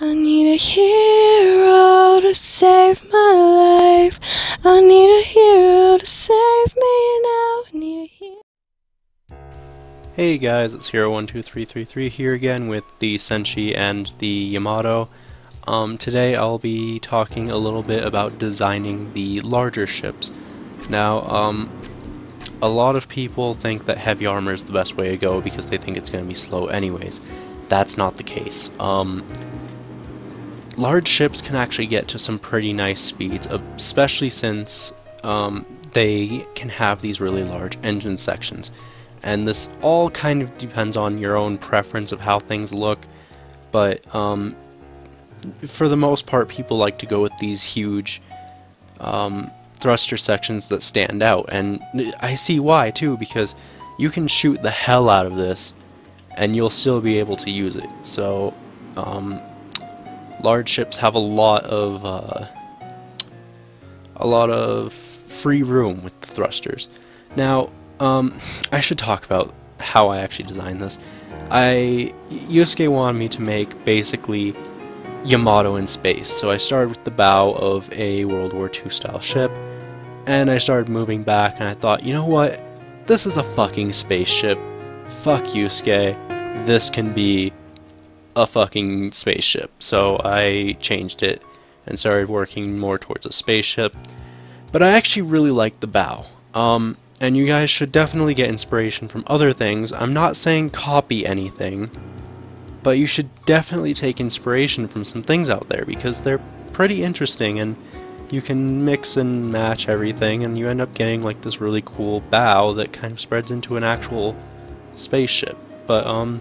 I need a hero to save my life. I need a hero to save me now. I need a hero. Hey guys, it's Hero12333 here again with the Senshi and the Yamato. Um, today I'll be talking a little bit about designing the larger ships. Now, um, a lot of people think that heavy armor is the best way to go because they think it's going to be slow anyways. That's not the case. Um, large ships can actually get to some pretty nice speeds, especially since um, they can have these really large engine sections. And this all kind of depends on your own preference of how things look, but um, for the most part, people like to go with these huge um, thruster sections that stand out, and I see why too, because you can shoot the hell out of this, and you'll still be able to use it. So, um, large ships have a lot of uh, a lot of free room with the thrusters. Now, um, I should talk about how I actually designed this. I Yusuke wanted me to make basically Yamato in space, so I started with the bow of a World War II style ship, and I started moving back, and I thought, you know what? This is a fucking spaceship. Fuck Yusuke. This can be a fucking spaceship. So I changed it and started working more towards a spaceship. But I actually really like the bow. Um, and you guys should definitely get inspiration from other things. I'm not saying copy anything, but you should definitely take inspiration from some things out there because they're pretty interesting and you can mix and match everything and you end up getting like this really cool bow that kind of spreads into an actual spaceship. But um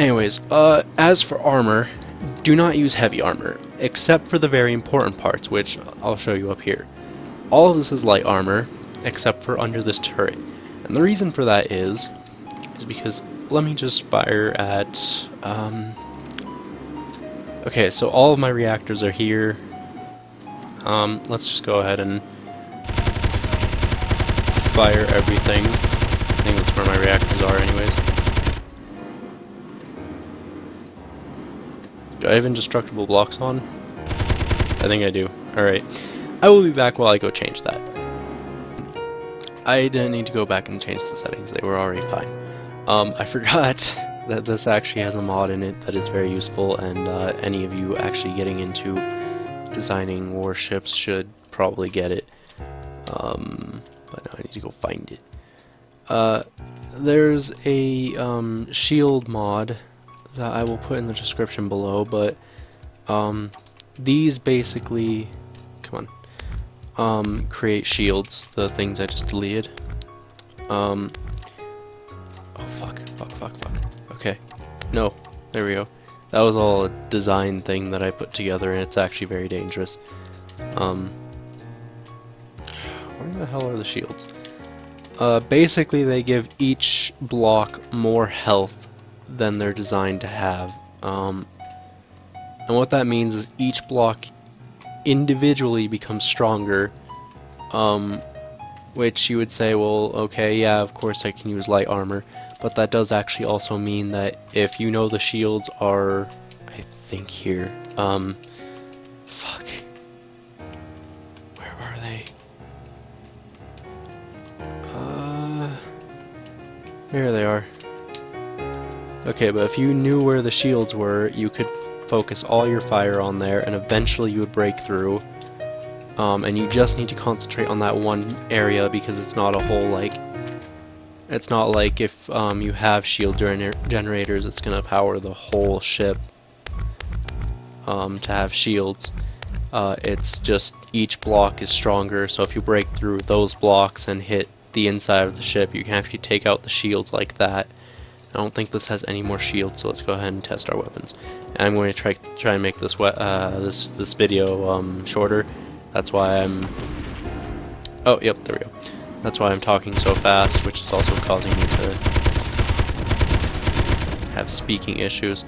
Anyways, uh, as for armor, do not use heavy armor, except for the very important parts, which I'll show you up here. All of this is light armor, except for under this turret. And the reason for that is, is because, let me just fire at, um, okay, so all of my reactors are here. Um, let's just go ahead and fire everything. I think that's where my reactors are anyways. I have indestructible blocks on? I think I do. Alright. I will be back while I go change that. I didn't need to go back and change the settings, they were already fine. Um, I forgot that this actually has a mod in it that is very useful, and uh, any of you actually getting into designing warships should probably get it. Um, but now I need to go find it. Uh, there's a um, shield mod that I will put in the description below, but um, these basically, come on, um, create shields, the things I just deleted. Um, oh fuck, fuck, fuck, fuck. Okay, no, there we go. That was all a design thing that I put together, and it's actually very dangerous. Um, where the hell are the shields? Uh, basically, they give each block more health than they're designed to have. Um, and what that means is each block individually becomes stronger, um, which you would say, well, okay, yeah, of course I can use light armor, but that does actually also mean that if you know the shields are, I think here, um, fuck, where are they? Uh, here they are. Okay, but if you knew where the shields were, you could focus all your fire on there, and eventually you would break through. Um, and you just need to concentrate on that one area because it's not a whole, like... It's not like if um, you have shield gener generators, it's going to power the whole ship um, to have shields. Uh, it's just each block is stronger, so if you break through those blocks and hit the inside of the ship, you can actually take out the shields like that. I don't think this has any more shields, so let's go ahead and test our weapons. And I'm going to try try and make this uh, this this video um, shorter. That's why I'm. Oh, yep, there we go. That's why I'm talking so fast, which is also causing me to have speaking issues.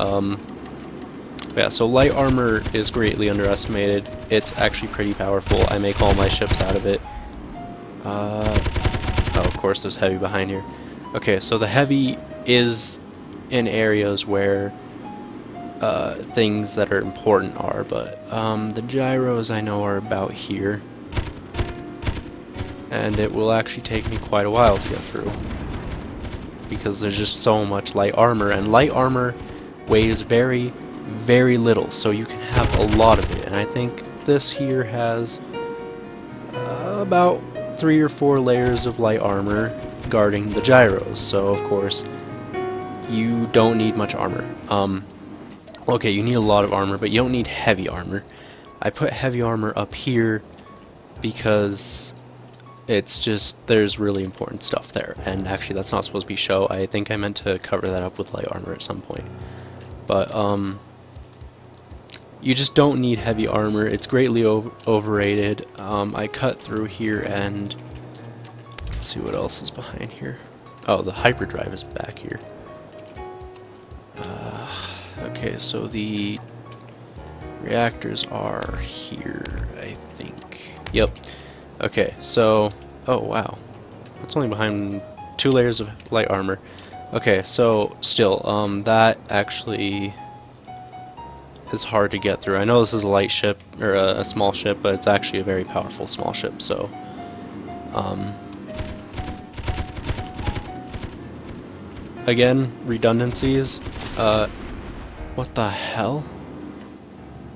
Um, yeah, so light armor is greatly underestimated. It's actually pretty powerful. I make all my ships out of it. Uh, oh, of course, there's heavy behind here. Okay, so the heavy is in areas where uh, things that are important are, but um, the gyros I know are about here. And it will actually take me quite a while to get through. Because there's just so much light armor, and light armor weighs very, very little, so you can have a lot of it. And I think this here has uh, about three or four layers of light armor guarding the gyros, so of course you don't need much armor. Um, okay, you need a lot of armor, but you don't need heavy armor. I put heavy armor up here because it's just, there's really important stuff there. And actually, that's not supposed to be show. I think I meant to cover that up with light armor at some point. But, um, you just don't need heavy armor. It's greatly overrated. Um, I cut through here and let's see what else is behind here. Oh, the hyperdrive is back here. Uh, okay, so the reactors are here, I think. Yep. Okay, so... Oh, wow. That's only behind two layers of light armor. Okay, so still, um, that actually is hard to get through. I know this is a light ship, or a, a small ship, but it's actually a very powerful small ship, so... Um, again, redundancies. Uh, what the hell?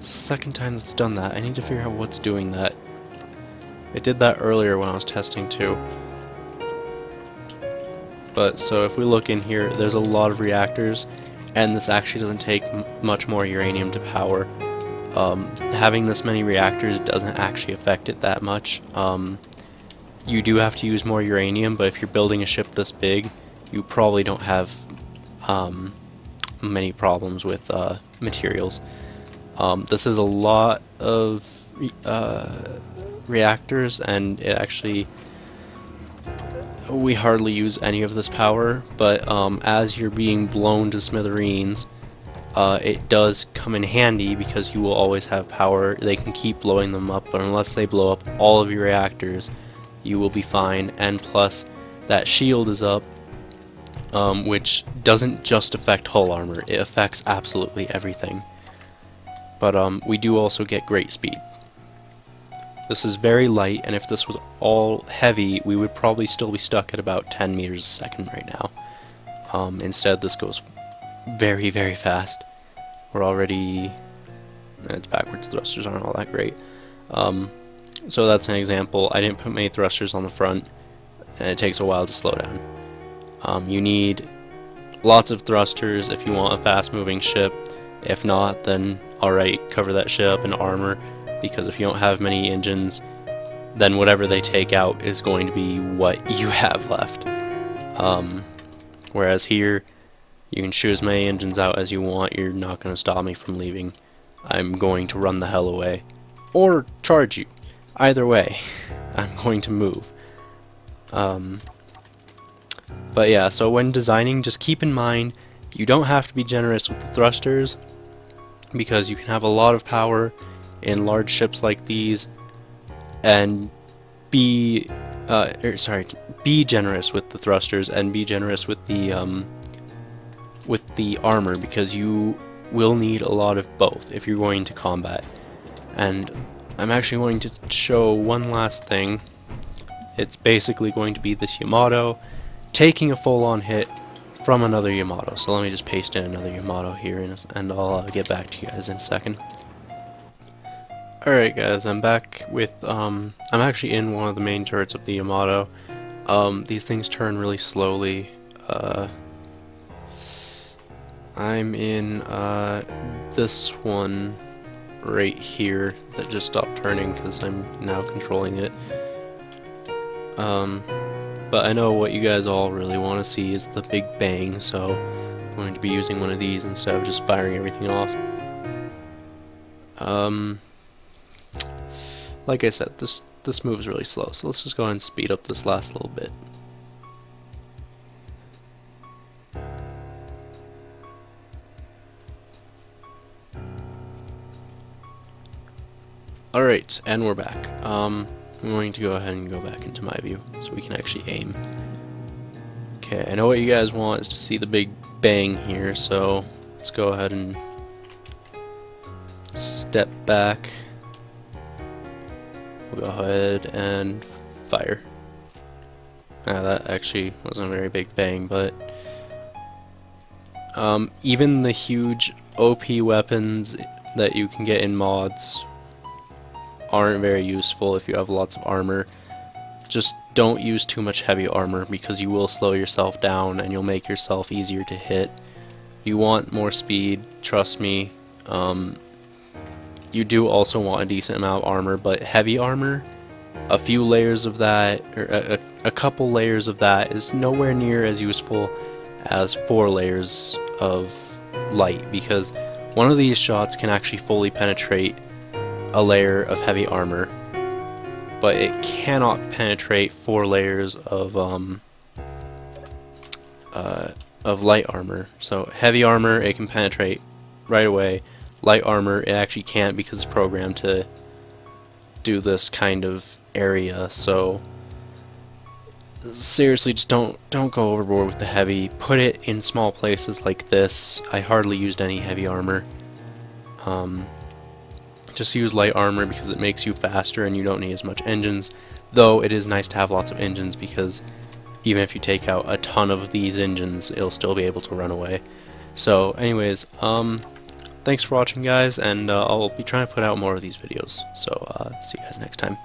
Second time that's done that. I need to figure out what's doing that. It did that earlier when I was testing too. But so if we look in here, there's a lot of reactors, and this actually doesn't take much more uranium to power. Um, having this many reactors doesn't actually affect it that much. Um, you do have to use more uranium, but if you're building a ship this big, you probably don't have um, many problems with uh, materials. Um, this is a lot of uh, reactors, and it actually we hardly use any of this power, but um, as you're being blown to smithereens, uh, it does come in handy because you will always have power. They can keep blowing them up, but unless they blow up all of your reactors, you will be fine. And plus, that shield is up, um, which doesn't just affect hull armor, it affects absolutely everything. But um, we do also get great speed. This is very light, and if this was all heavy, we would probably still be stuck at about 10 meters a second right now. Um, instead, this goes very, very fast. We're already... Its backwards thrusters aren't all that great. Um, so that's an example. I didn't put many thrusters on the front, and it takes a while to slow down. Um, you need lots of thrusters if you want a fast-moving ship. If not, then alright, cover that ship in armor because if you don't have many engines, then whatever they take out is going to be what you have left. Um, whereas here, you can shoot as many engines out as you want, you're not going to stop me from leaving. I'm going to run the hell away. Or charge you. Either way, I'm going to move. Um, but yeah, so when designing, just keep in mind, you don't have to be generous with the thrusters, because you can have a lot of power in large ships like these and be uh, er, sorry be generous with the thrusters and be generous with the um, with the armor because you will need a lot of both if you're going to combat. And I'm actually going to show one last thing. It's basically going to be this Yamato taking a full-on hit from another Yamato so let me just paste in another Yamato here and I'll uh, get back to you guys in a second Alright guys, I'm back with, um, I'm actually in one of the main turrets of the Yamato. Um, these things turn really slowly. Uh, I'm in, uh, this one right here that just stopped turning because I'm now controlling it. Um, but I know what you guys all really want to see is the big bang, so I'm going to be using one of these instead of just firing everything off. Um, like I said, this this move is really slow, so let's just go ahead and speed up this last little bit. Alright, and we're back. Um, I'm going to go ahead and go back into my view so we can actually aim. Okay, I know what you guys want is to see the big bang here, so let's go ahead and step back. We'll go ahead and fire. Ah, that actually wasn't a very big bang, but um, even the huge OP weapons that you can get in mods aren't very useful if you have lots of armor. Just don't use too much heavy armor because you will slow yourself down and you'll make yourself easier to hit. You want more speed, trust me. Um, you do also want a decent amount of armor, but heavy armor, a few layers of that, or a, a couple layers of that is nowhere near as useful as four layers of light because one of these shots can actually fully penetrate a layer of heavy armor but it cannot penetrate four layers of um, uh, of light armor. So heavy armor it can penetrate right away. Light armor it actually can't because it's programmed to do this kind of area. So seriously just don't don't go overboard with the heavy. Put it in small places like this. I hardly used any heavy armor. Um, just use light armor because it makes you faster and you don't need as much engines. Though it is nice to have lots of engines because even if you take out a ton of these engines it'll still be able to run away. So anyways um, thanks for watching guys and uh, I'll be trying to put out more of these videos. So uh, see you guys next time